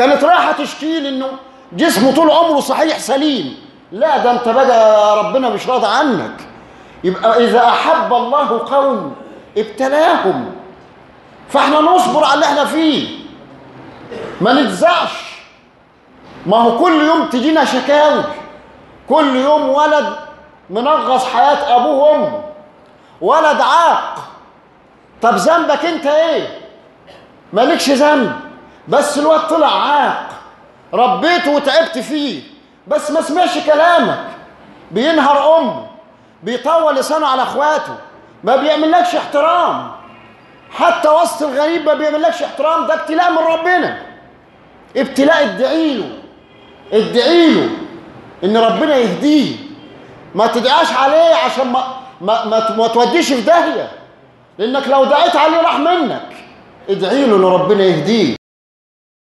كانت رايحة تشكيل إنه جسمه طول عمره صحيح سليم. لا ده أنت بقى ربنا مش راضي عنك. يبقى إذا أحب الله قوم ابتلاهم. فإحنا نصبر على اللي إحنا فيه. ما نتزعش ما هو كل يوم تجينا شكاوي. كل يوم ولد منغص حياة ابوه وامه ولد عاق. طب ذنبك أنت إيه؟ مالكش ذنب. بس الواد طلع عاق. ربيته وتعبت فيه. بس ما سمعش كلامك. بينهر أمه. بيطول لسانه على أخواته. ما بيعملكش احترام. حتى وسط الغريب ما بيعملكش احترام. ده ابتلاء من ربنا. ابتلاء ادعي له. ادعي له إن ربنا يهديه. ما تدعاش عليه عشان ما ما ما, ما توديش في داهية. لأنك لو دعيت عليه راح منك. ادعي له إن ربنا يهديه.